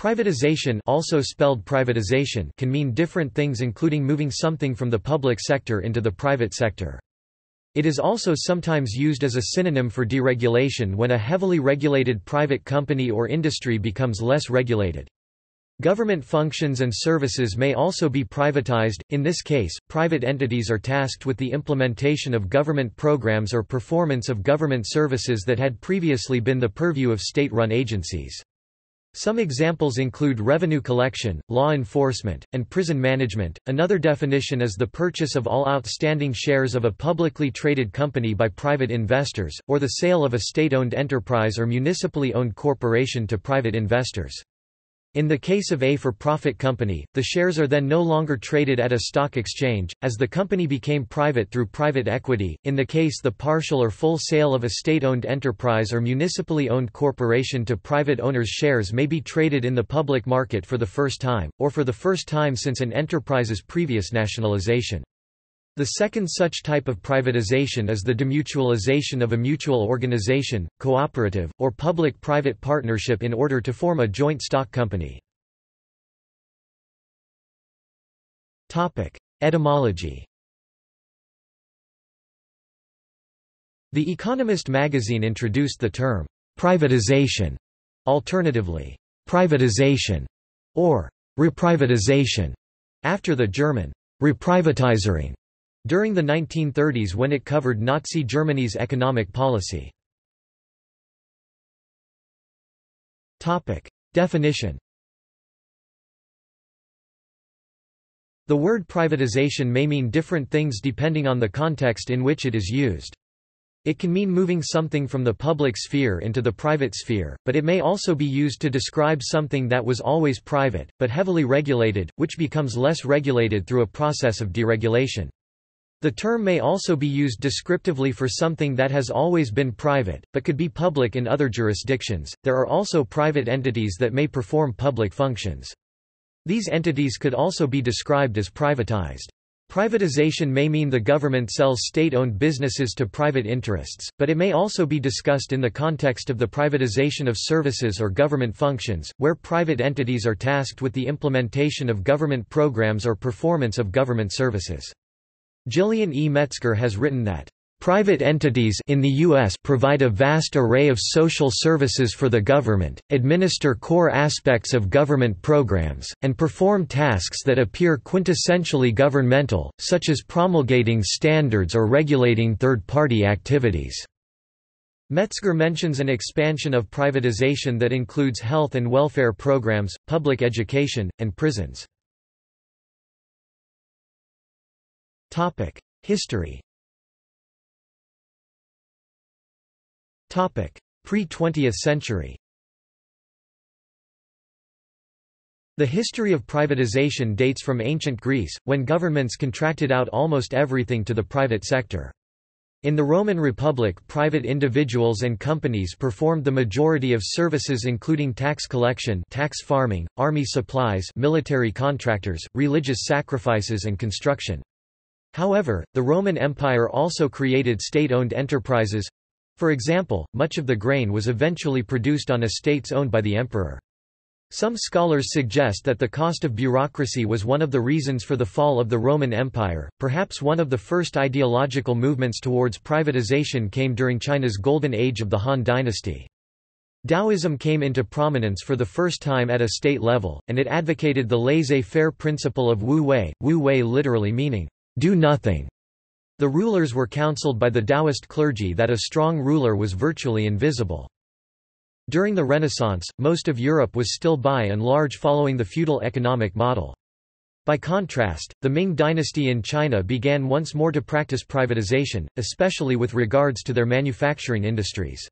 Privatization also spelled privatization can mean different things including moving something from the public sector into the private sector. It is also sometimes used as a synonym for deregulation when a heavily regulated private company or industry becomes less regulated. Government functions and services may also be privatized, in this case, private entities are tasked with the implementation of government programs or performance of government services that had previously been the purview of state-run agencies. Some examples include revenue collection, law enforcement, and prison management. Another definition is the purchase of all outstanding shares of a publicly traded company by private investors, or the sale of a state owned enterprise or municipally owned corporation to private investors. In the case of a for-profit company, the shares are then no longer traded at a stock exchange, as the company became private through private equity. In the case the partial or full sale of a state-owned enterprise or municipally owned corporation to private owners shares may be traded in the public market for the first time, or for the first time since an enterprise's previous nationalization. The second such type of privatization is the demutualization of a mutual organization, cooperative, or public-private partnership in order to form a joint stock company. Etymology The Economist magazine introduced the term, privatization, alternatively, privatization, or reprivatization, after the German reprivatisierung during the 1930s when it covered Nazi Germany's economic policy. Definition The word privatization may mean different things depending on the context in which it is used. It can mean moving something from the public sphere into the private sphere, but it may also be used to describe something that was always private, but heavily regulated, which becomes less regulated through a process of deregulation. The term may also be used descriptively for something that has always been private, but could be public in other jurisdictions. There are also private entities that may perform public functions. These entities could also be described as privatized. Privatization may mean the government sells state-owned businesses to private interests, but it may also be discussed in the context of the privatization of services or government functions, where private entities are tasked with the implementation of government programs or performance of government services. Gillian E. Metzger has written that Private entities in the U.S. provide a vast array of social services for the government, administer core aspects of government programs, and perform tasks that appear quintessentially governmental, such as promulgating standards or regulating third-party activities. Metzger mentions an expansion of privatization that includes health and welfare programs, public education, and prisons. History Topic: Pre-20th century The history of privatization dates from ancient Greece, when governments contracted out almost everything to the private sector. In the Roman Republic private individuals and companies performed the majority of services including tax collection tax farming, army supplies military contractors, religious sacrifices and construction. However, the Roman Empire also created state-owned enterprises. For example, much of the grain was eventually produced on estates owned by the emperor. Some scholars suggest that the cost of bureaucracy was one of the reasons for the fall of the Roman Empire. Perhaps one of the first ideological movements towards privatization came during China's golden age of the Han dynasty. Taoism came into prominence for the first time at a state level, and it advocated the laissez-faire principle of Wu Wei, Wu Wei literally meaning do nothing. The rulers were counseled by the Taoist clergy that a strong ruler was virtually invisible. During the Renaissance, most of Europe was still by and large following the feudal economic model. By contrast, the Ming dynasty in China began once more to practice privatization, especially with regards to their manufacturing industries.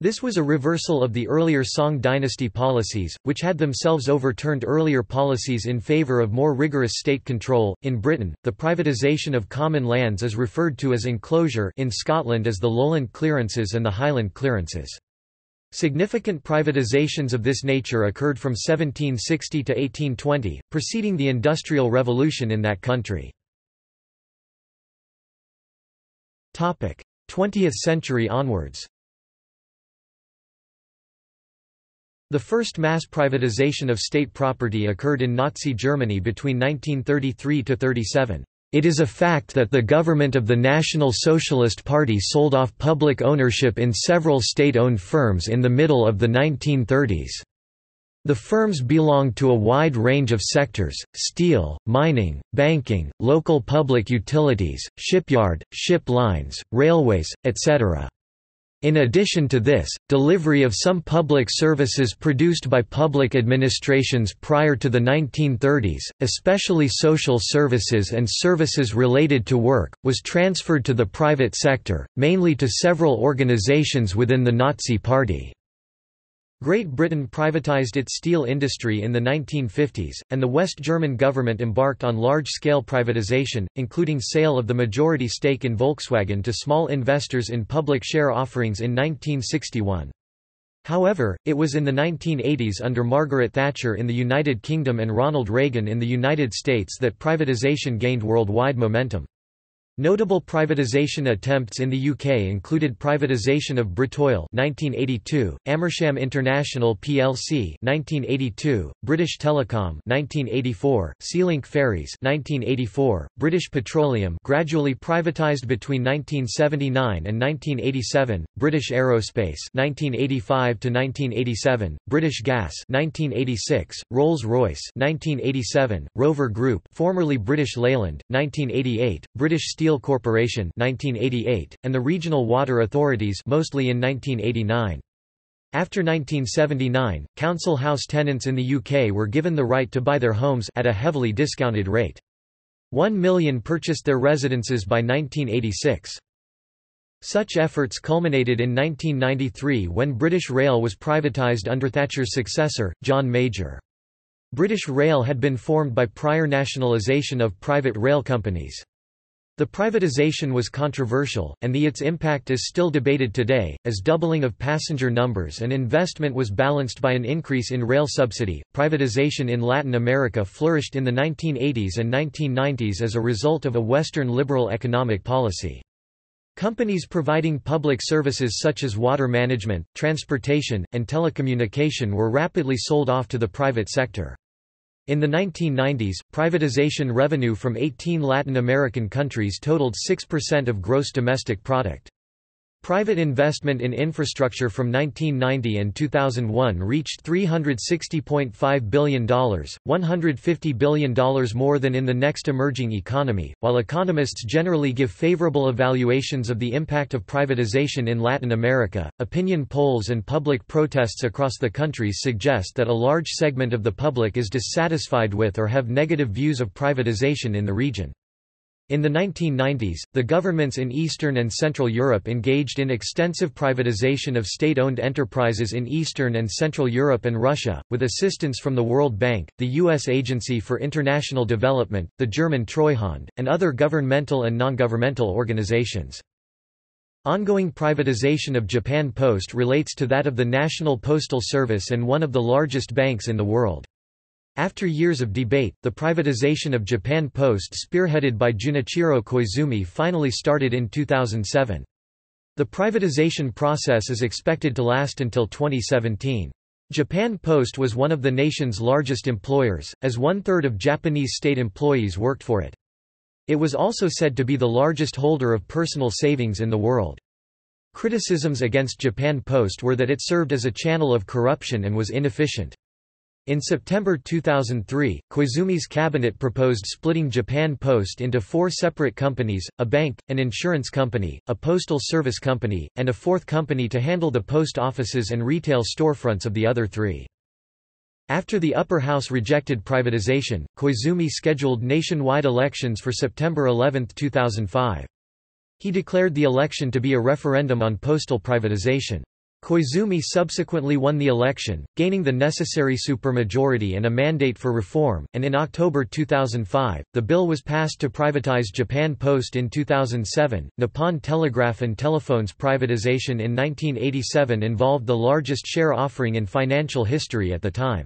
This was a reversal of the earlier Song dynasty policies, which had themselves overturned earlier policies in favour of more rigorous state control. In Britain, the privatisation of common lands is referred to as enclosure in Scotland as the Lowland clearances and the Highland clearances. Significant privatizations of this nature occurred from 1760 to 1820, preceding the Industrial Revolution in that country. 20th century onwards The first mass privatization of state property occurred in Nazi Germany between 1933–37. It is a fact that the government of the National Socialist Party sold off public ownership in several state-owned firms in the middle of the 1930s. The firms belonged to a wide range of sectors, steel, mining, banking, local public utilities, shipyard, ship lines, railways, etc. In addition to this, delivery of some public services produced by public administrations prior to the 1930s, especially social services and services related to work, was transferred to the private sector, mainly to several organizations within the Nazi Party. Great Britain privatised its steel industry in the 1950s, and the West German government embarked on large-scale privatisation, including sale of the majority stake in Volkswagen to small investors in public share offerings in 1961. However, it was in the 1980s under Margaret Thatcher in the United Kingdom and Ronald Reagan in the United States that privatisation gained worldwide momentum. Notable privatisation attempts in the UK included privatisation of Britoil 1982, Amersham International plc 1982, British Telecom 1984, Sealink Ferries 1984, British Petroleum gradually privatised between 1979 and 1987, British Aerospace 1985 to 1987, British Gas 1986, Rolls-Royce 1987, Rover Group formerly British Leyland 1988, British Steel Steel Corporation 1988, and the regional water authorities mostly in 1989. After 1979, council house tenants in the UK were given the right to buy their homes at a heavily discounted rate. One million purchased their residences by 1986. Such efforts culminated in 1993 when British Rail was privatised under Thatcher's successor, John Major. British Rail had been formed by prior nationalisation of private rail companies. The privatization was controversial, and the its impact is still debated today, as doubling of passenger numbers and investment was balanced by an increase in rail subsidy. Privatization in Latin America flourished in the 1980s and 1990s as a result of a Western liberal economic policy. Companies providing public services such as water management, transportation, and telecommunication were rapidly sold off to the private sector. In the 1990s, privatization revenue from 18 Latin American countries totaled 6% of gross domestic product. Private investment in infrastructure from 1990 and 2001 reached $360.5 billion, $150 billion more than in the next emerging economy. While economists generally give favorable evaluations of the impact of privatization in Latin America, opinion polls and public protests across the countries suggest that a large segment of the public is dissatisfied with or have negative views of privatization in the region. In the 1990s, the governments in Eastern and Central Europe engaged in extensive privatization of state-owned enterprises in Eastern and Central Europe and Russia, with assistance from the World Bank, the U.S. Agency for International Development, the German Treuhand, and other governmental and non-governmental organizations. Ongoing privatization of Japan Post relates to that of the National Postal Service and one of the largest banks in the world. After years of debate, the privatization of Japan Post spearheaded by Junichiro Koizumi finally started in 2007. The privatization process is expected to last until 2017. Japan Post was one of the nation's largest employers, as one-third of Japanese state employees worked for it. It was also said to be the largest holder of personal savings in the world. Criticisms against Japan Post were that it served as a channel of corruption and was inefficient. In September 2003, Koizumi's cabinet proposed splitting Japan Post into four separate companies, a bank, an insurance company, a postal service company, and a fourth company to handle the post offices and retail storefronts of the other three. After the upper house rejected privatization, Koizumi scheduled nationwide elections for September 11, 2005. He declared the election to be a referendum on postal privatization. Koizumi subsequently won the election, gaining the necessary supermajority and a mandate for reform, and in October 2005, the bill was passed to privatize Japan Post in 2007. Nippon Telegraph and Telephone's privatization in 1987 involved the largest share offering in financial history at the time.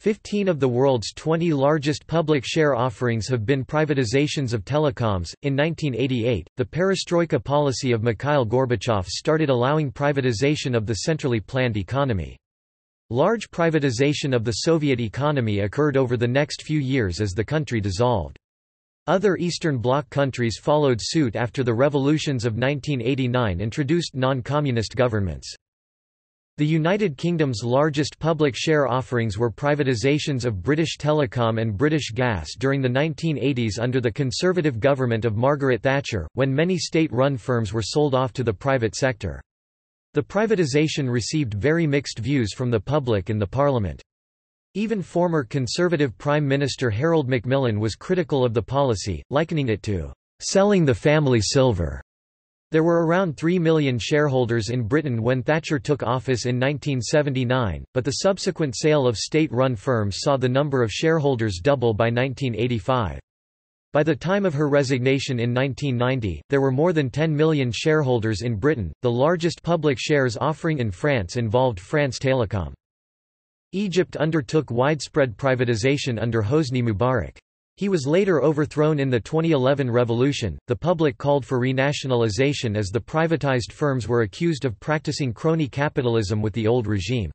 Fifteen of the world's 20 largest public share offerings have been privatizations of telecoms. In 1988, the perestroika policy of Mikhail Gorbachev started allowing privatization of the centrally planned economy. Large privatization of the Soviet economy occurred over the next few years as the country dissolved. Other Eastern Bloc countries followed suit after the revolutions of 1989 introduced non-communist governments. The United Kingdom's largest public share offerings were privatisations of British Telecom and British Gas during the 1980s under the Conservative government of Margaret Thatcher, when many state-run firms were sold off to the private sector. The privatisation received very mixed views from the public and the Parliament. Even former Conservative Prime Minister Harold Macmillan was critical of the policy, likening it to selling the family silver. There were around 3 million shareholders in Britain when Thatcher took office in 1979, but the subsequent sale of state-run firms saw the number of shareholders double by 1985. By the time of her resignation in 1990, there were more than 10 million shareholders in Britain. The largest public shares offering in France involved France Télécom. Egypt undertook widespread privatization under Hosni Mubarak. He was later overthrown in the 2011 revolution. The public called for renationalization as the privatized firms were accused of practicing crony capitalism with the old regime.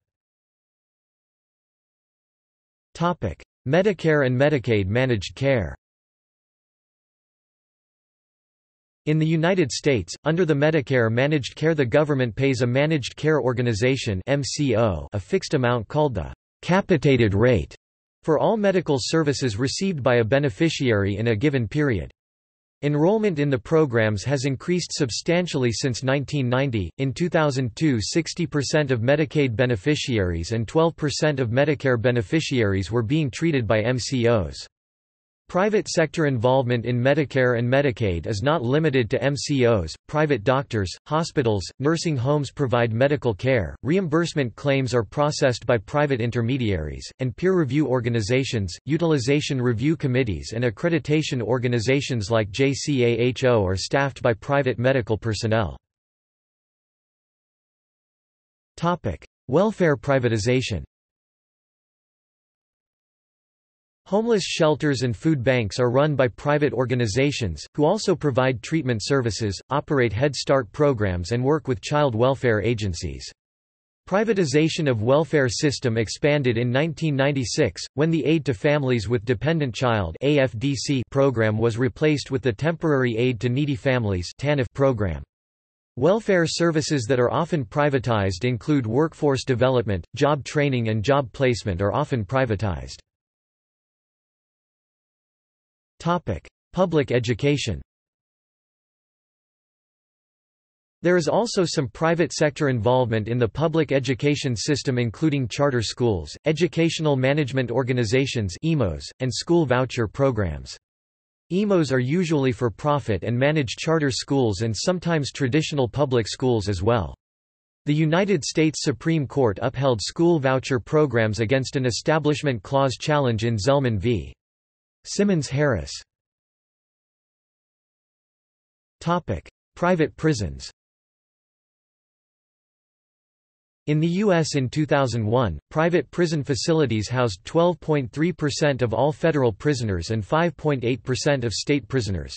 Topic: Medicare and Medicaid managed care. In the United States, under the Medicare managed care the government pays a managed care organization MCO a fixed amount called the capitated rate for all medical services received by a beneficiary in a given period. Enrollment in the programs has increased substantially since 1990. In 2002, 60% of Medicaid beneficiaries and 12% of Medicare beneficiaries were being treated by MCOs. Private sector involvement in Medicare and Medicaid is not limited to MCOs. Private doctors, hospitals, nursing homes provide medical care, reimbursement claims are processed by private intermediaries, and peer review organizations, utilization review committees, and accreditation organizations like JCAHO are staffed by private medical personnel. Topic: Welfare privatization. Homeless shelters and food banks are run by private organizations, who also provide treatment services, operate Head Start programs and work with child welfare agencies. Privatization of welfare system expanded in 1996, when the Aid to Families with Dependent Child program was replaced with the Temporary Aid to Needy Families program. Welfare services that are often privatized include workforce development, job training and job placement are often privatized. Topic: Public education. There is also some private sector involvement in the public education system including charter schools, educational management organizations and school voucher programs. EMOs are usually for profit and manage charter schools and sometimes traditional public schools as well. The United States Supreme Court upheld school voucher programs against an Establishment Clause challenge in Zelman v. Simmons Harris Private prisons In the U.S. in 2001, private prison facilities housed 12.3% of all federal prisoners and 5.8% of state prisoners.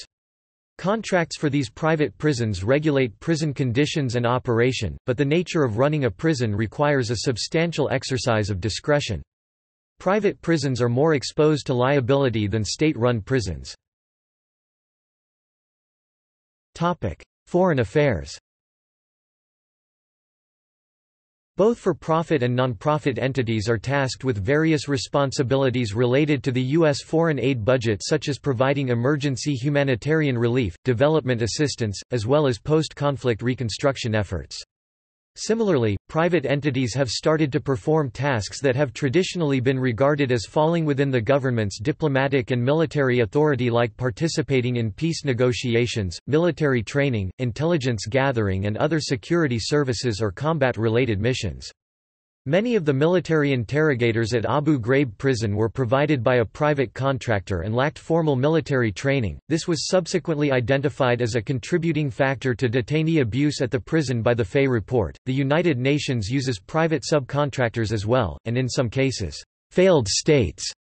Contracts for these private prisons regulate prison conditions and operation, but the nature of running a prison requires a substantial exercise of discretion. Private prisons are more exposed to liability than state-run prisons. Foreign affairs Both for-profit and non-profit entities are tasked with various responsibilities related to the U.S. foreign aid budget such as providing emergency humanitarian relief, development assistance, as well as post-conflict reconstruction efforts. Similarly, private entities have started to perform tasks that have traditionally been regarded as falling within the government's diplomatic and military authority like participating in peace negotiations, military training, intelligence gathering and other security services or combat-related missions. Many of the military interrogators at Abu Ghraib prison were provided by a private contractor and lacked formal military training. This was subsequently identified as a contributing factor to detainee abuse at the prison by the Fay report. The United Nations uses private subcontractors as well, and in some cases, failed states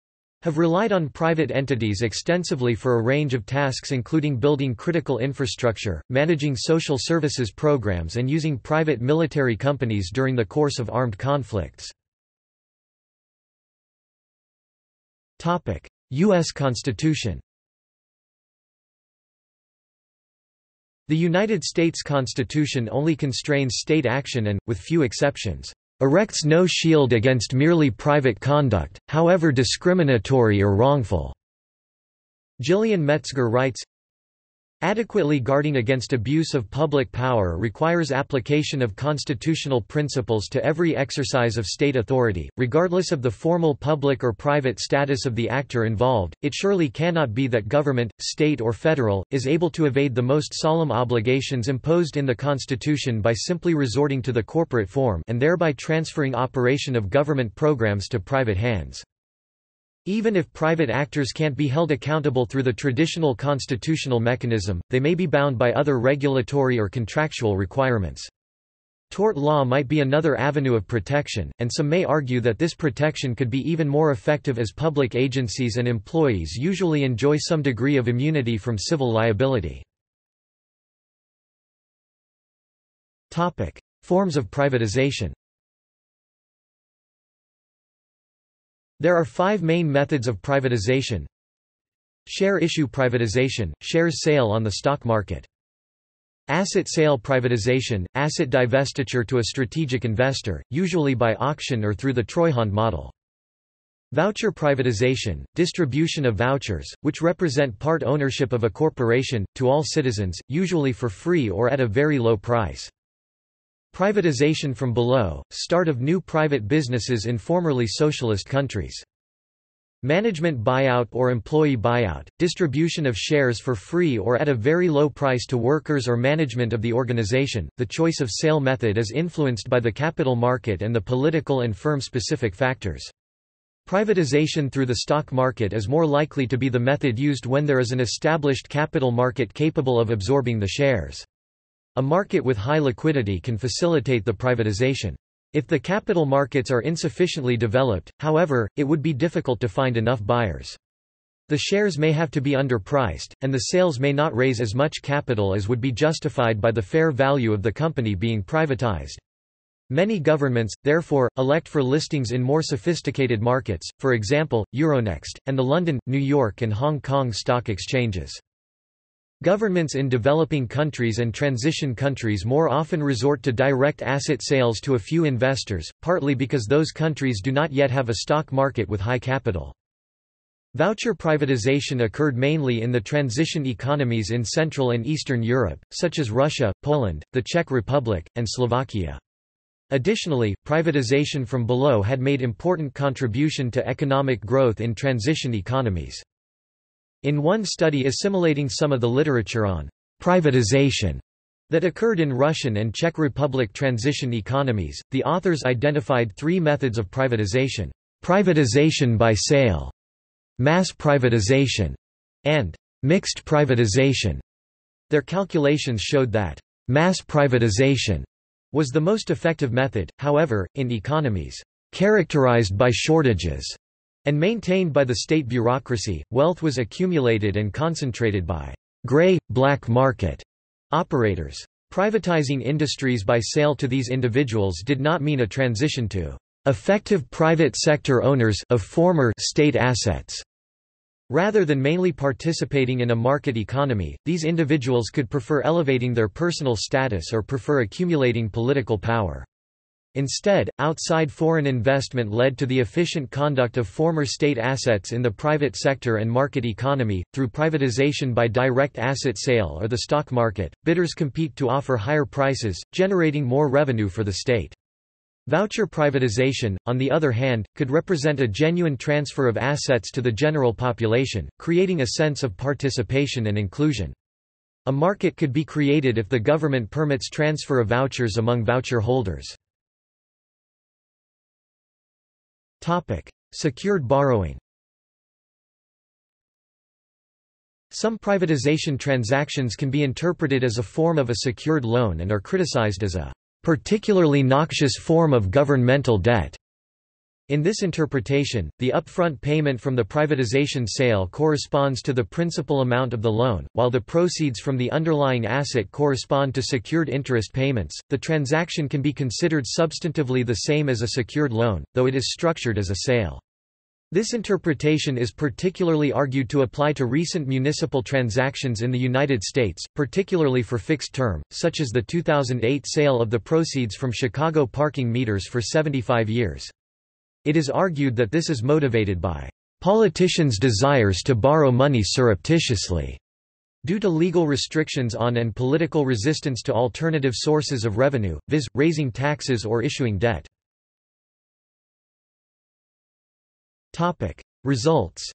have relied on private entities extensively for a range of tasks including building critical infrastructure, managing social services programs and using private military companies during the course of armed conflicts. U.S. Constitution The United States Constitution only constrains state action and, with few exceptions, erects no shield against merely private conduct, however discriminatory or wrongful." Gillian Metzger writes, Adequately guarding against abuse of public power requires application of constitutional principles to every exercise of state authority, regardless of the formal public or private status of the actor involved. It surely cannot be that government, state or federal, is able to evade the most solemn obligations imposed in the Constitution by simply resorting to the corporate form and thereby transferring operation of government programs to private hands. Even if private actors can't be held accountable through the traditional constitutional mechanism, they may be bound by other regulatory or contractual requirements. Tort law might be another avenue of protection, and some may argue that this protection could be even more effective as public agencies and employees usually enjoy some degree of immunity from civil liability. Forms of privatization There are five main methods of privatization. Share issue privatization, shares sale on the stock market. Asset sale privatization, asset divestiture to a strategic investor, usually by auction or through the Treuhand model. Voucher privatization, distribution of vouchers, which represent part ownership of a corporation, to all citizens, usually for free or at a very low price. Privatization from below, start of new private businesses in formerly socialist countries. Management buyout or employee buyout, distribution of shares for free or at a very low price to workers or management of the organization. The choice of sale method is influenced by the capital market and the political and firm-specific factors. Privatization through the stock market is more likely to be the method used when there is an established capital market capable of absorbing the shares. A market with high liquidity can facilitate the privatization. If the capital markets are insufficiently developed, however, it would be difficult to find enough buyers. The shares may have to be underpriced, and the sales may not raise as much capital as would be justified by the fair value of the company being privatized. Many governments, therefore, elect for listings in more sophisticated markets, for example, Euronext, and the London, New York and Hong Kong stock exchanges. Governments in developing countries and transition countries more often resort to direct asset sales to a few investors, partly because those countries do not yet have a stock market with high capital. Voucher privatization occurred mainly in the transition economies in Central and Eastern Europe, such as Russia, Poland, the Czech Republic, and Slovakia. Additionally, privatization from below had made important contribution to economic growth in transition economies. In one study assimilating some of the literature on privatization that occurred in Russian and Czech Republic transition economies, the authors identified three methods of privatization, privatization by sale, mass privatization, and mixed privatization. Their calculations showed that mass privatization was the most effective method, however, in economies characterized by shortages and maintained by the state bureaucracy, wealth was accumulated and concentrated by gray, black market operators. Privatizing industries by sale to these individuals did not mean a transition to effective private sector owners of former state assets. Rather than mainly participating in a market economy, these individuals could prefer elevating their personal status or prefer accumulating political power. Instead, outside foreign investment led to the efficient conduct of former state assets in the private sector and market economy. Through privatization by direct asset sale or the stock market, bidders compete to offer higher prices, generating more revenue for the state. Voucher privatization, on the other hand, could represent a genuine transfer of assets to the general population, creating a sense of participation and inclusion. A market could be created if the government permits transfer of vouchers among voucher holders. Topic: Secured borrowing. Some privatization transactions can be interpreted as a form of a secured loan and are criticized as a particularly noxious form of governmental debt. In this interpretation, the upfront payment from the privatization sale corresponds to the principal amount of the loan, while the proceeds from the underlying asset correspond to secured interest payments. The transaction can be considered substantively the same as a secured loan, though it is structured as a sale. This interpretation is particularly argued to apply to recent municipal transactions in the United States, particularly for fixed term, such as the 2008 sale of the proceeds from Chicago parking meters for 75 years. It is argued that this is motivated by politicians' desires to borrow money surreptitiously due to legal restrictions on and political resistance to alternative sources of revenue, viz., raising taxes or issuing debt. Results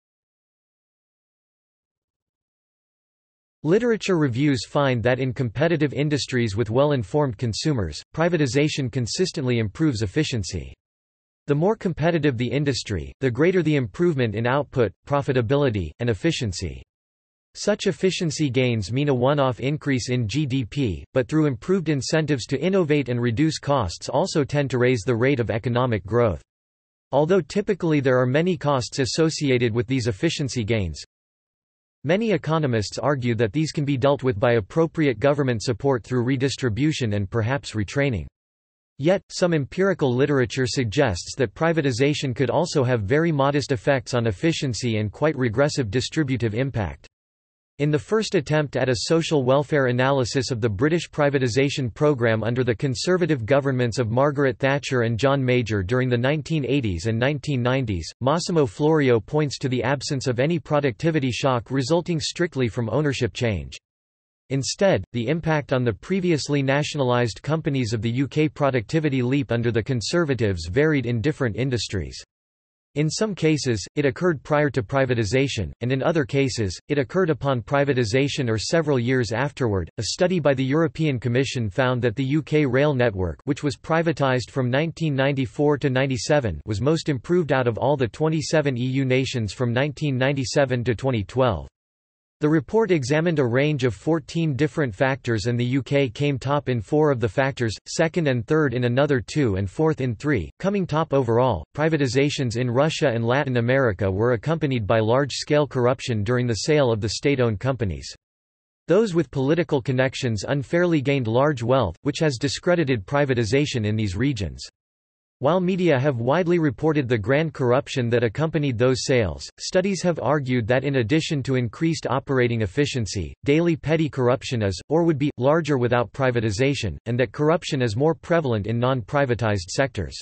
Literature reviews find that in competitive industries with well-informed consumers, privatization consistently improves efficiency. The more competitive the industry, the greater the improvement in output, profitability, and efficiency. Such efficiency gains mean a one-off increase in GDP, but through improved incentives to innovate and reduce costs also tend to raise the rate of economic growth. Although typically there are many costs associated with these efficiency gains, many economists argue that these can be dealt with by appropriate government support through redistribution and perhaps retraining. Yet, some empirical literature suggests that privatization could also have very modest effects on efficiency and quite regressive distributive impact. In the first attempt at a social welfare analysis of the British privatisation programme under the Conservative governments of Margaret Thatcher and John Major during the 1980s and 1990s, Massimo Florio points to the absence of any productivity shock resulting strictly from ownership change. Instead, the impact on the previously nationalised companies of the UK productivity leap under the Conservatives varied in different industries. In some cases, it occurred prior to privatization, and in other cases, it occurred upon privatization or several years afterward. A study by the European Commission found that the UK rail network, which was privatized from 1994 to 97, was most improved out of all the 27 EU nations from 1997 to 2012. The report examined a range of 14 different factors and the UK came top in four of the factors, second and third in another two and fourth in three, coming top overall. Privatizations in Russia and Latin America were accompanied by large-scale corruption during the sale of the state-owned companies. Those with political connections unfairly gained large wealth, which has discredited privatization in these regions. While media have widely reported the grand corruption that accompanied those sales, studies have argued that in addition to increased operating efficiency, daily petty corruption is, or would be, larger without privatization, and that corruption is more prevalent in non-privatized sectors.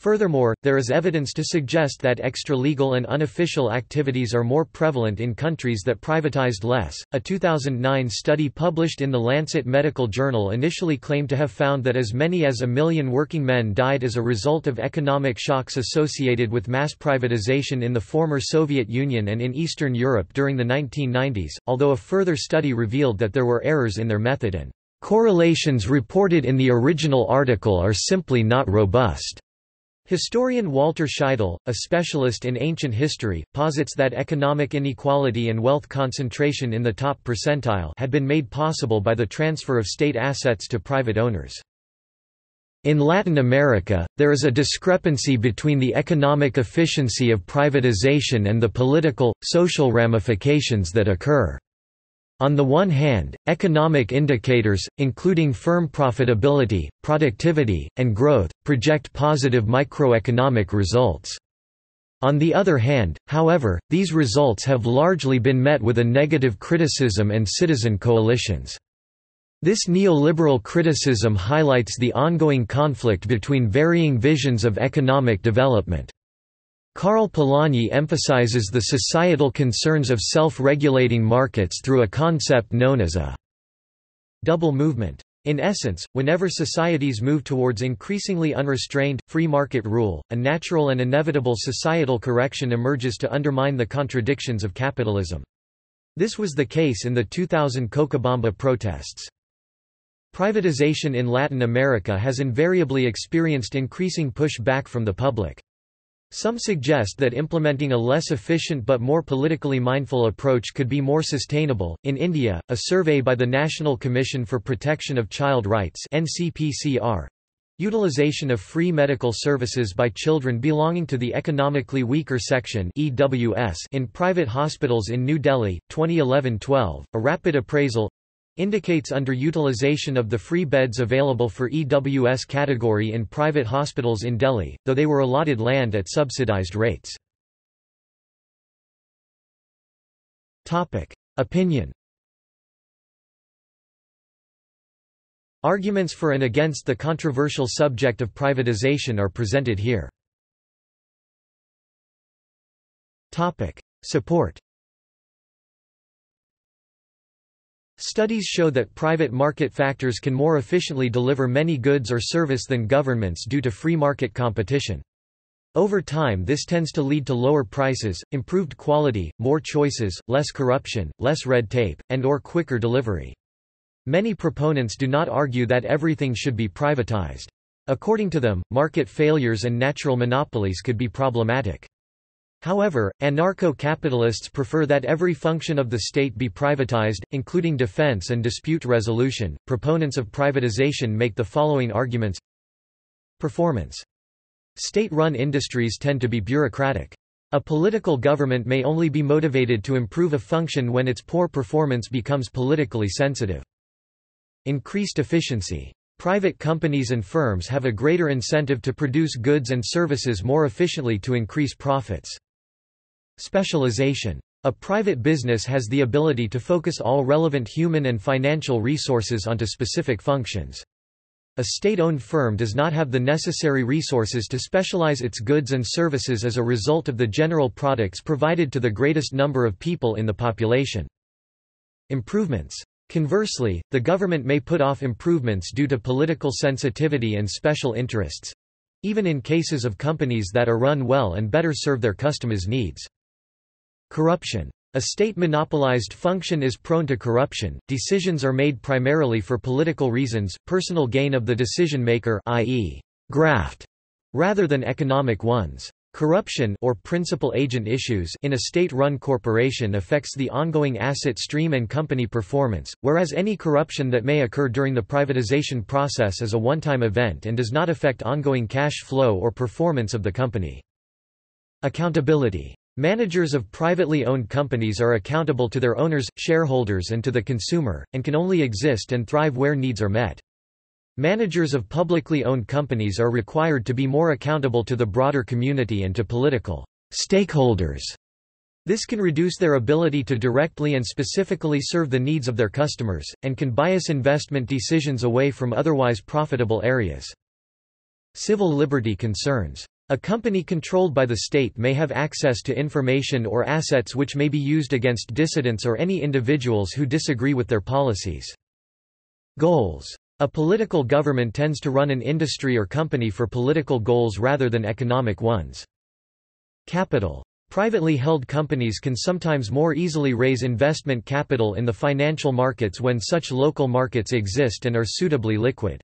Furthermore, there is evidence to suggest that extra-legal and unofficial activities are more prevalent in countries that privatized less. A 2009 study published in the Lancet Medical Journal initially claimed to have found that as many as a million working men died as a result of economic shocks associated with mass privatization in the former Soviet Union and in Eastern Europe during the 1990s, although a further study revealed that there were errors in their method and correlations reported in the original article are simply not robust. Historian Walter Scheidel, a specialist in ancient history, posits that economic inequality and wealth concentration in the top percentile had been made possible by the transfer of state assets to private owners. In Latin America, there is a discrepancy between the economic efficiency of privatization and the political, social ramifications that occur. On the one hand, economic indicators, including firm profitability, productivity, and growth, project positive microeconomic results. On the other hand, however, these results have largely been met with a negative criticism and citizen coalitions. This neoliberal criticism highlights the ongoing conflict between varying visions of economic development. Karl Polanyi emphasizes the societal concerns of self-regulating markets through a concept known as a double movement. In essence, whenever societies move towards increasingly unrestrained, free market rule, a natural and inevitable societal correction emerges to undermine the contradictions of capitalism. This was the case in the 2000 Cochabamba protests. Privatization in Latin America has invariably experienced increasing push-back from the public. Some suggest that implementing a less efficient but more politically mindful approach could be more sustainable. In India, a survey by the National Commission for Protection of Child Rights (NCPCR) Utilization of free medical services by children belonging to the economically weaker section (EWS) in private hospitals in New Delhi 2011-12, a rapid appraisal indicates underutilization of the free beds available for EWS category in private hospitals in Delhi, though they were allotted land at subsidized rates. Opinion Arguments for and against the controversial subject of privatization are presented here. Support Studies show that private market factors can more efficiently deliver many goods or service than governments due to free market competition. Over time this tends to lead to lower prices, improved quality, more choices, less corruption, less red tape, and or quicker delivery. Many proponents do not argue that everything should be privatized. According to them, market failures and natural monopolies could be problematic. However, anarcho-capitalists prefer that every function of the state be privatized, including defense and dispute resolution. Proponents of privatization make the following arguments. Performance. State-run industries tend to be bureaucratic. A political government may only be motivated to improve a function when its poor performance becomes politically sensitive. Increased efficiency. Private companies and firms have a greater incentive to produce goods and services more efficiently to increase profits. Specialization. A private business has the ability to focus all relevant human and financial resources onto specific functions. A state-owned firm does not have the necessary resources to specialize its goods and services as a result of the general products provided to the greatest number of people in the population. Improvements. Conversely, the government may put off improvements due to political sensitivity and special interests—even in cases of companies that are run well and better serve their customers' needs. Corruption. A state monopolized function is prone to corruption, decisions are made primarily for political reasons, personal gain of the decision maker i.e., graft, rather than economic ones. Corruption or principal agent issues in a state-run corporation affects the ongoing asset stream and company performance, whereas any corruption that may occur during the privatization process is a one-time event and does not affect ongoing cash flow or performance of the company. Accountability. Managers of privately owned companies are accountable to their owners, shareholders and to the consumer, and can only exist and thrive where needs are met. Managers of publicly owned companies are required to be more accountable to the broader community and to political stakeholders. This can reduce their ability to directly and specifically serve the needs of their customers, and can bias investment decisions away from otherwise profitable areas. Civil liberty concerns a company controlled by the state may have access to information or assets which may be used against dissidents or any individuals who disagree with their policies. Goals. A political government tends to run an industry or company for political goals rather than economic ones. Capital. Privately held companies can sometimes more easily raise investment capital in the financial markets when such local markets exist and are suitably liquid.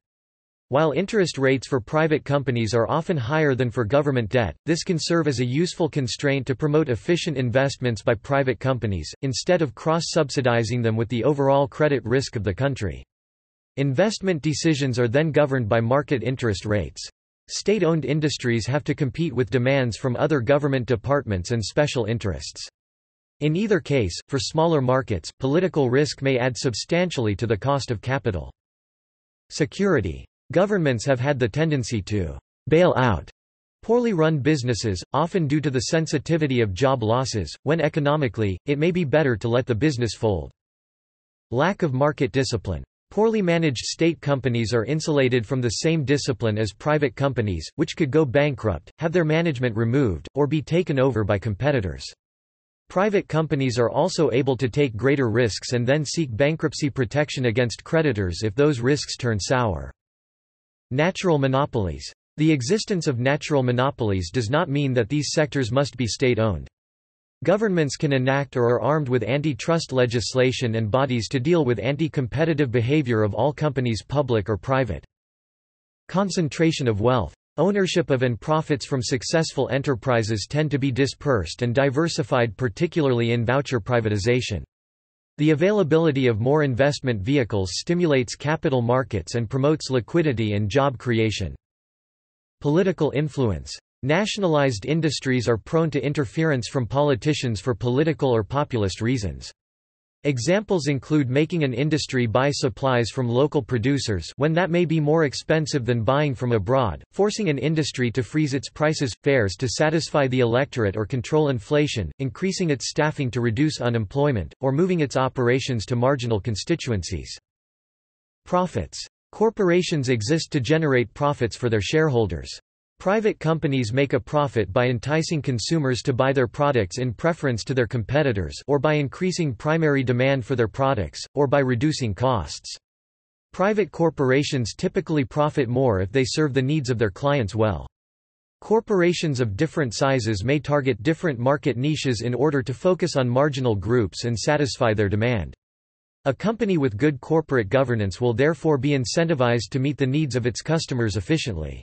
While interest rates for private companies are often higher than for government debt, this can serve as a useful constraint to promote efficient investments by private companies, instead of cross-subsidizing them with the overall credit risk of the country. Investment decisions are then governed by market interest rates. State-owned industries have to compete with demands from other government departments and special interests. In either case, for smaller markets, political risk may add substantially to the cost of capital. Security Governments have had the tendency to bail out poorly run businesses, often due to the sensitivity of job losses, when economically, it may be better to let the business fold. Lack of market discipline. Poorly managed state companies are insulated from the same discipline as private companies, which could go bankrupt, have their management removed, or be taken over by competitors. Private companies are also able to take greater risks and then seek bankruptcy protection against creditors if those risks turn sour. Natural monopolies. The existence of natural monopolies does not mean that these sectors must be state-owned. Governments can enact or are armed with antitrust legislation and bodies to deal with anti-competitive behavior of all companies public or private. Concentration of wealth. Ownership of and profits from successful enterprises tend to be dispersed and diversified particularly in voucher privatization. The availability of more investment vehicles stimulates capital markets and promotes liquidity and job creation. Political influence. Nationalized industries are prone to interference from politicians for political or populist reasons. Examples include making an industry buy supplies from local producers when that may be more expensive than buying from abroad, forcing an industry to freeze its prices, fares to satisfy the electorate or control inflation, increasing its staffing to reduce unemployment, or moving its operations to marginal constituencies. Profits. Corporations exist to generate profits for their shareholders. Private companies make a profit by enticing consumers to buy their products in preference to their competitors or by increasing primary demand for their products, or by reducing costs. Private corporations typically profit more if they serve the needs of their clients well. Corporations of different sizes may target different market niches in order to focus on marginal groups and satisfy their demand. A company with good corporate governance will therefore be incentivized to meet the needs of its customers efficiently.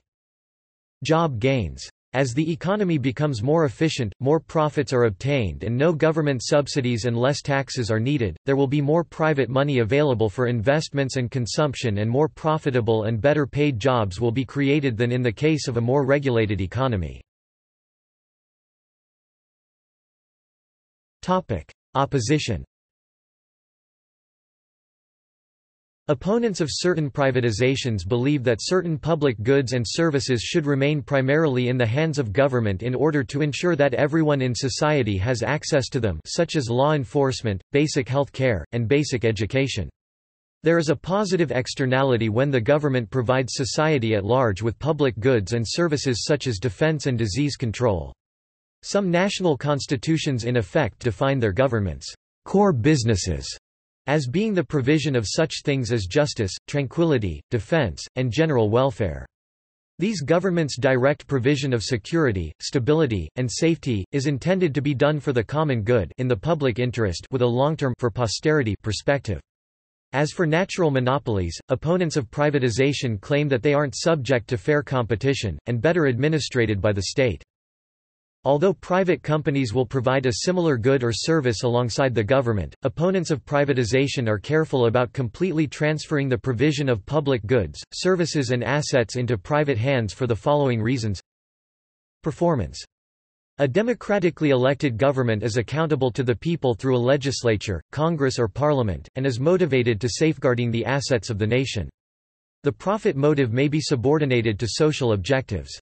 Job gains. As the economy becomes more efficient, more profits are obtained and no government subsidies and less taxes are needed, there will be more private money available for investments and consumption and more profitable and better paid jobs will be created than in the case of a more regulated economy. Opposition Opponents of certain privatizations believe that certain public goods and services should remain primarily in the hands of government in order to ensure that everyone in society has access to them such as law enforcement, basic health care, and basic education. There is a positive externality when the government provides society at large with public goods and services such as defense and disease control. Some national constitutions in effect define their government's core businesses as being the provision of such things as justice, tranquility, defense, and general welfare. These governments' direct provision of security, stability, and safety, is intended to be done for the common good in the public interest with a long-term for posterity perspective. As for natural monopolies, opponents of privatization claim that they aren't subject to fair competition, and better administrated by the state. Although private companies will provide a similar good or service alongside the government, opponents of privatization are careful about completely transferring the provision of public goods, services and assets into private hands for the following reasons. Performance. A democratically elected government is accountable to the people through a legislature, Congress or Parliament, and is motivated to safeguarding the assets of the nation. The profit motive may be subordinated to social objectives.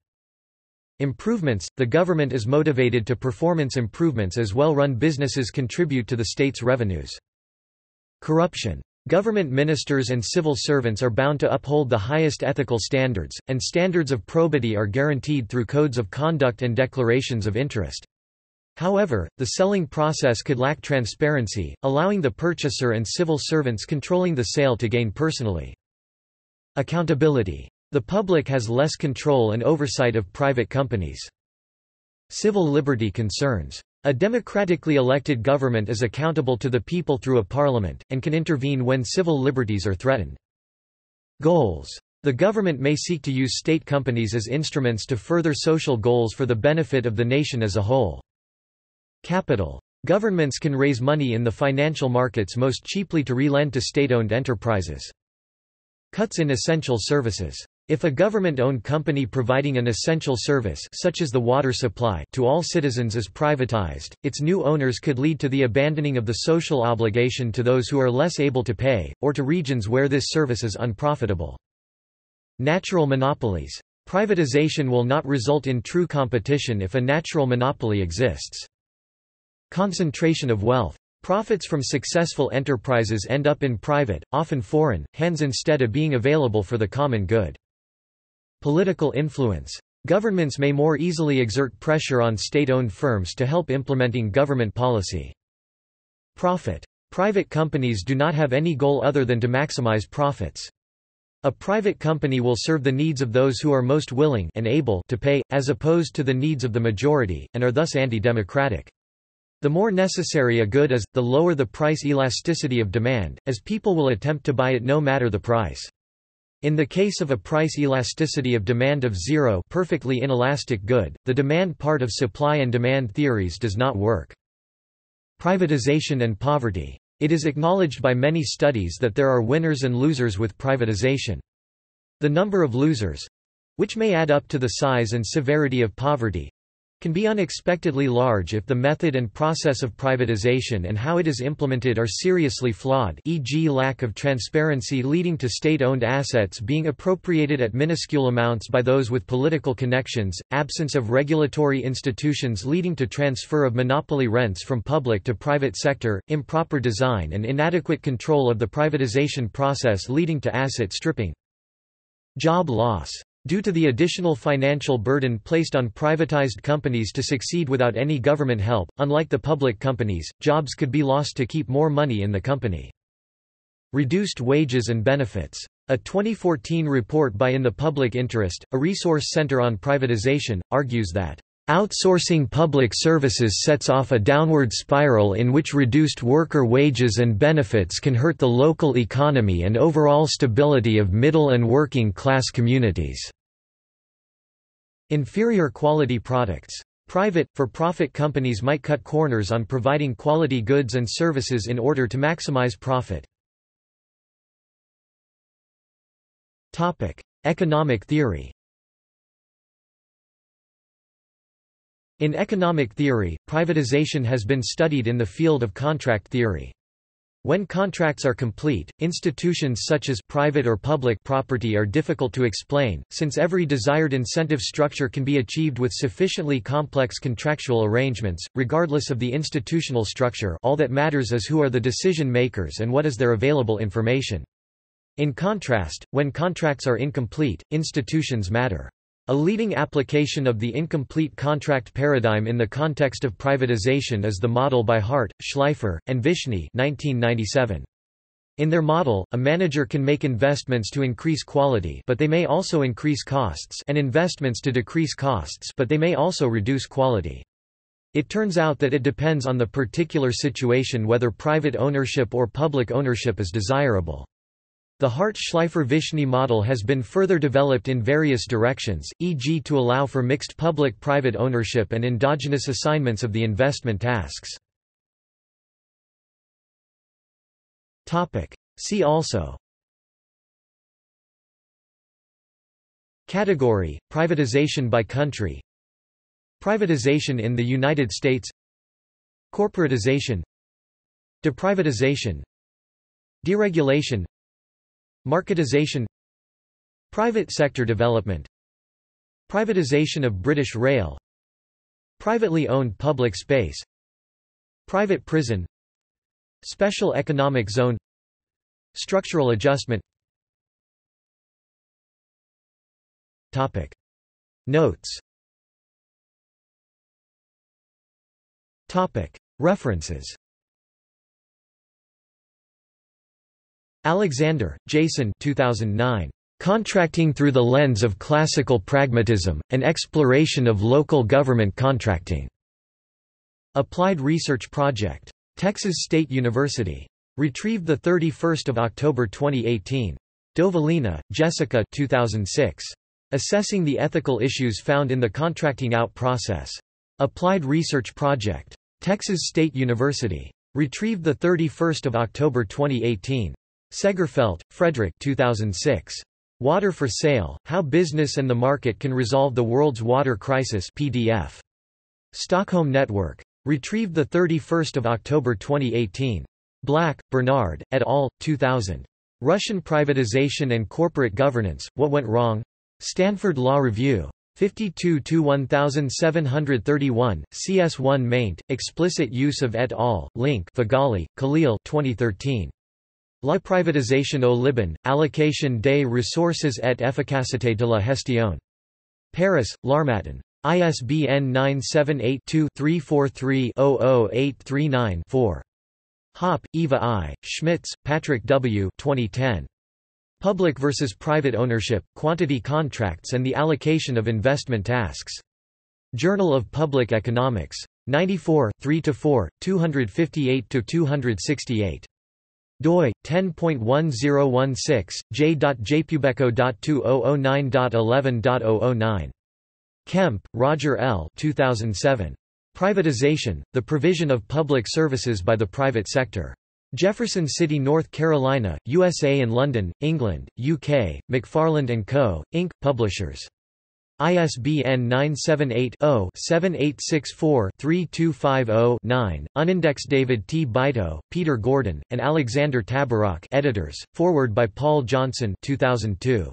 Improvements – The government is motivated to performance improvements as well-run businesses contribute to the state's revenues. Corruption. Government ministers and civil servants are bound to uphold the highest ethical standards, and standards of probity are guaranteed through codes of conduct and declarations of interest. However, the selling process could lack transparency, allowing the purchaser and civil servants controlling the sale to gain personally. Accountability. The public has less control and oversight of private companies. Civil liberty concerns. A democratically elected government is accountable to the people through a parliament, and can intervene when civil liberties are threatened. Goals. The government may seek to use state companies as instruments to further social goals for the benefit of the nation as a whole. Capital. Governments can raise money in the financial markets most cheaply to relend to state-owned enterprises. Cuts in essential services. If a government-owned company providing an essential service such as the water supply to all citizens is privatized, its new owners could lead to the abandoning of the social obligation to those who are less able to pay, or to regions where this service is unprofitable. Natural monopolies. Privatization will not result in true competition if a natural monopoly exists. Concentration of wealth. Profits from successful enterprises end up in private, often foreign, hands instead of being available for the common good. Political influence. Governments may more easily exert pressure on state-owned firms to help implementing government policy. Profit. Private companies do not have any goal other than to maximize profits. A private company will serve the needs of those who are most willing and able to pay, as opposed to the needs of the majority, and are thus anti-democratic. The more necessary a good is, the lower the price elasticity of demand, as people will attempt to buy it no matter the price. In the case of a price elasticity of demand of zero perfectly inelastic good, the demand part of supply and demand theories does not work. Privatization and poverty. It is acknowledged by many studies that there are winners and losers with privatization. The number of losers which may add up to the size and severity of poverty can be unexpectedly large if the method and process of privatization and how it is implemented are seriously flawed e.g. lack of transparency leading to state-owned assets being appropriated at minuscule amounts by those with political connections, absence of regulatory institutions leading to transfer of monopoly rents from public to private sector, improper design and inadequate control of the privatization process leading to asset stripping. Job loss Due to the additional financial burden placed on privatized companies to succeed without any government help, unlike the public companies, jobs could be lost to keep more money in the company. Reduced wages and benefits. A 2014 report by In the Public Interest, a resource center on privatization, argues that Outsourcing public services sets off a downward spiral in which reduced worker wages and benefits can hurt the local economy and overall stability of middle and working class communities. Inferior quality products. Private, for-profit companies might cut corners on providing quality goods and services in order to maximize profit. Economic theory In economic theory, privatization has been studied in the field of contract theory. When contracts are complete, institutions such as private or public property are difficult to explain, since every desired incentive structure can be achieved with sufficiently complex contractual arrangements, regardless of the institutional structure all that matters is who are the decision makers and what is their available information. In contrast, when contracts are incomplete, institutions matter. A leading application of the incomplete contract paradigm in the context of privatization is the model by Hart, Shleifer, and Vishny 1997. In their model, a manager can make investments to increase quality but they may also increase costs and investments to decrease costs but they may also reduce quality. It turns out that it depends on the particular situation whether private ownership or public ownership is desirable. The Hart-Shleifer-Vishny model has been further developed in various directions, e.g. to allow for mixed public-private ownership and endogenous assignments of the investment tasks. See also. Category, privatization by country. Privatization in the United States. Corporatization. Deprivatization. Deregulation Marketization Private sector development Privatization of British Rail Privately owned public space Private prison Special economic zone Structural adjustment Topic. Notes Topic. References Alexander, Jason 2009. Contracting Through the Lens of Classical Pragmatism, An Exploration of Local Government Contracting. Applied Research Project. Texas State University. Retrieved 31 October 2018. Dovalina, Jessica 2006. Assessing the Ethical Issues Found in the Contracting Out Process. Applied Research Project. Texas State University. Retrieved 31 October 2018. Segerfeldt, Frederick 2006. Water for Sale, How Business and the Market Can Resolve the World's Water Crisis PDF. Stockholm Network. Retrieved 31 October 2018. Black, Bernard, et al., 2000. Russian Privatization and Corporate Governance, What Went Wrong? Stanford Law Review. 52-1731, CS1 maint, explicit use of et al., link Fagali, Khalil 2013. La privatisation au Liban, allocation des ressources et efficacité de la gestion. Paris, L'Harmattan. ISBN 978-2-343-00839-4. Hoppe, Eva I., Schmitz, Patrick W. 2010. Public versus Private Ownership, Quantity Contracts and the Allocation of Investment Tasks. Journal of Public Economics. 94, 3–4, 258–268 doi 10.1016 j.jpubecco.2009.11.009 Kemp, Roger L. 2007. Privatization: The Provision of Public Services by the Private Sector. Jefferson City, North Carolina, USA and London, England, UK, McFarland & Co., Inc., publishers. ISBN 978-0-7864-3250-9, unindexed David T. Beito, Peter Gordon, and Alexander Tabarrok editors, foreword by Paul Johnson 2002.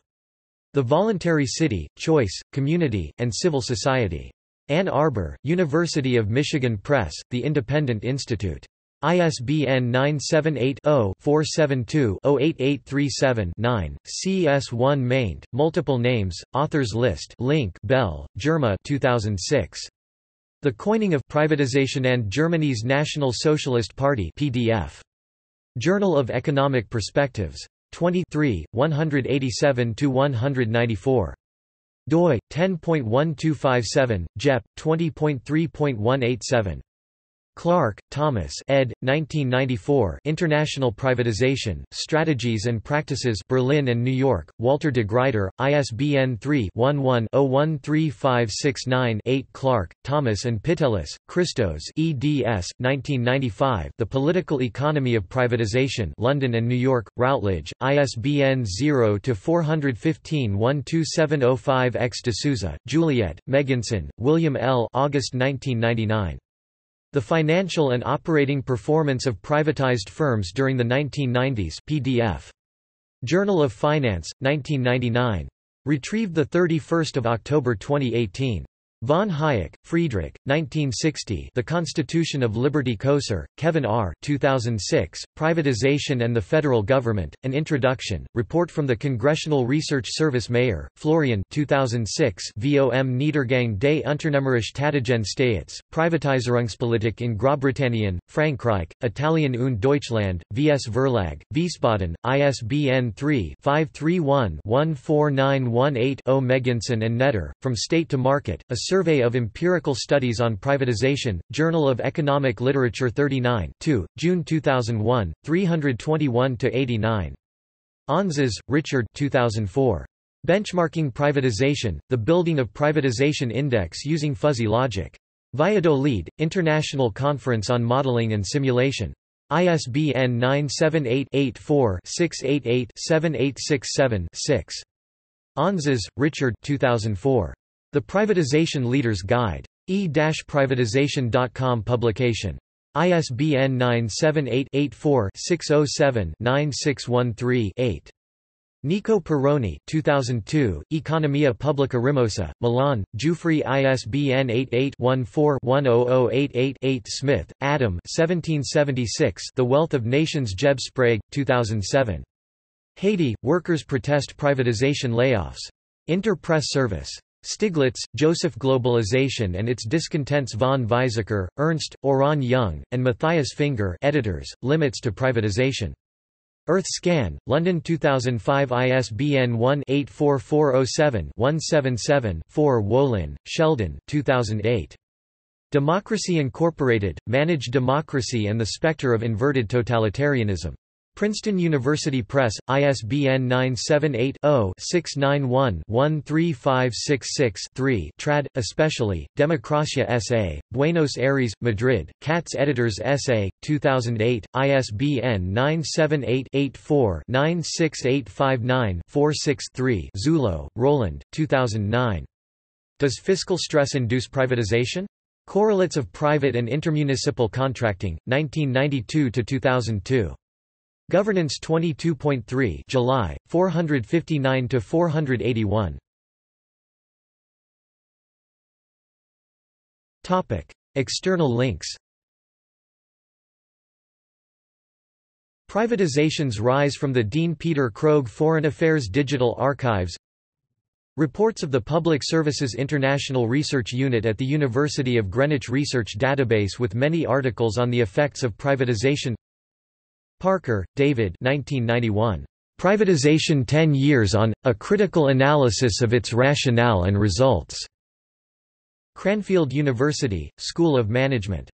The Voluntary City, Choice, Community, and Civil Society. Ann Arbor, University of Michigan Press, The Independent Institute. ISBN 978-0-472-08837-9, CS1 maint, multiple names, authors list link Bel, Germa 2006. The Coining of Privatization and Germany's National Socialist Party PDF. Journal of Economic Perspectives. 23, 187–194 doi 10.1257 jep 20.3.187 Clark, Thomas ed. 1994 International Privatization, Strategies and Practices Berlin and New York, Walter de Gruyter, ISBN 3-11-013569-8 Clark, Thomas and Pitellis, Christos eds. 1995 The Political Economy of Privatization London and New York, Routledge, ISBN 0-415-12705 X. de Souza, Juliet, Megginson, William L. August 1999. The Financial and Operating Performance of Privatized Firms During the 1990s PDF. Journal of Finance, 1999. Retrieved 31 October 2018. Von Hayek, Friedrich, 1960 The Constitution of Liberty Kosar, Kevin R. 2006, Privatization and the Federal Government, An Introduction, Report from the Congressional Research Service Mayer, Florian 2006 Vom Niedergang des Unternehmerisch-Tätigen Staats, Privatisierungspolitik in Großbritannien, Frankreich, Italien und Deutschland, V.S. Verlag, Wiesbaden, ISBN 3-531-14918-0 Megginson and Netter, From State to Market, a Survey of Empirical Studies on Privatization, Journal of Economic Literature 39 2, June 2001, 321–89. Anzes, Richard 2004. Benchmarking Privatization, The Building of Privatization Index Using Fuzzy Logic. Valladolid, International Conference on Modeling and Simulation. ISBN 978-84-688-7867-6. Anzes, Richard 2004. The Privatization Leader's Guide. e-privatization.com publication. ISBN 978-84-607-9613-8. Nico Perrone 2002, Economia Pubblica Rimosa, Milan, Giuffre ISBN 88-14-10088-8 Smith, Adam 1776 The Wealth of Nations Jeb Sprague, 2007. Haiti, Workers Protest Privatization Layoffs. Inter Press Service. Stiglitz, Joseph Globalization and its Discontents von Weizsäcker, Ernst, Oran Young, and Matthias Finger editors, Limits to Privatization. Earthscan, London 2005 ISBN 1-84407-177-4 Wolin, Sheldon 2008. Democracy Incorporated, Managed Democracy and the Spectre of Inverted Totalitarianism. Princeton University Press, ISBN 978-0-691-13566-3 Trad, especially, Democracia S.A., Buenos Aires, Madrid, Katz Editors S.A., 2008, ISBN 978-84-96859-46-3 Zullo, Roland, 2009. Does fiscal stress induce privatization? Correlates of Private and Intermunicipal Contracting, 1992–2002. Governance 22.3 July 459 to 481 Topic External links. Privatizations rise from the Dean Peter Krogh Foreign Affairs Digital Archives. Reports of the Public Services International Research Unit at the University of Greenwich Research Database with many articles on the effects of privatization Parker, David 1991. Privatization 10 Years on, A Critical Analysis of Its Rationale and Results. Cranfield University, School of Management.